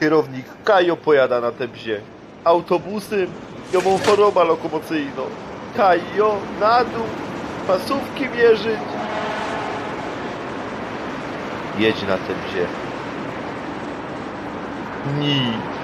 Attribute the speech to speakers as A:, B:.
A: Kierownik Kajo pojada na te bzie. Autobusem, ja chorobę lokomocyjną. Kajo, na dół, pasówki mierzyć. Jedź na te bzie. Nic.